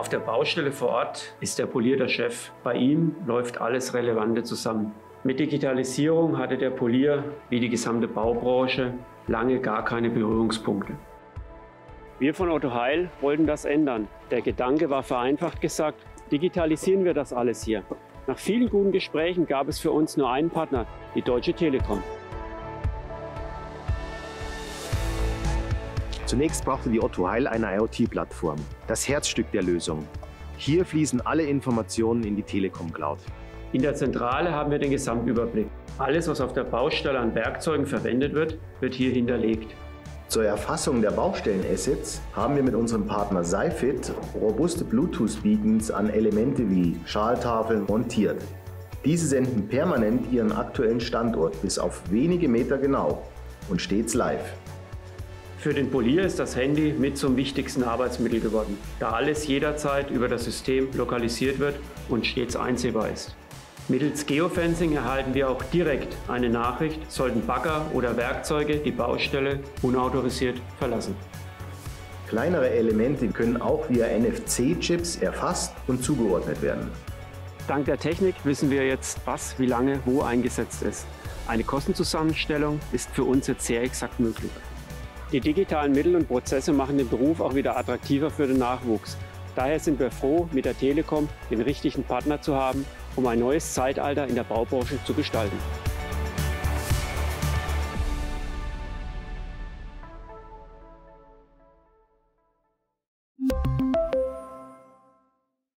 Auf der Baustelle vor Ort ist der Polier der Chef. Bei ihm läuft alles Relevante zusammen. Mit Digitalisierung hatte der Polier, wie die gesamte Baubranche, lange gar keine Berührungspunkte. Wir von Otto Heil wollten das ändern. Der Gedanke war vereinfacht gesagt, digitalisieren wir das alles hier. Nach vielen guten Gesprächen gab es für uns nur einen Partner, die Deutsche Telekom. Zunächst brauchte die Otto Heil eine IoT-Plattform, das Herzstück der Lösung. Hier fließen alle Informationen in die Telekom Cloud. In der Zentrale haben wir den Gesamtüberblick. Alles, was auf der Baustelle an Werkzeugen verwendet wird, wird hier hinterlegt. Zur Erfassung der Baustellenassets haben wir mit unserem Partner Seifit robuste Bluetooth-Beacons an Elemente wie Schaltafeln montiert. Diese senden permanent ihren aktuellen Standort bis auf wenige Meter genau und stets live. Für den Polier ist das Handy mit zum wichtigsten Arbeitsmittel geworden, da alles jederzeit über das System lokalisiert wird und stets einsehbar ist. Mittels Geofencing erhalten wir auch direkt eine Nachricht, sollten Bagger oder Werkzeuge die Baustelle unautorisiert verlassen. Kleinere Elemente können auch via NFC-Chips erfasst und zugeordnet werden. Dank der Technik wissen wir jetzt, was wie lange wo eingesetzt ist. Eine Kostenzusammenstellung ist für uns jetzt sehr exakt möglich. Die digitalen Mittel und Prozesse machen den Beruf auch wieder attraktiver für den Nachwuchs. Daher sind wir froh, mit der Telekom den richtigen Partner zu haben, um ein neues Zeitalter in der Baubranche zu gestalten.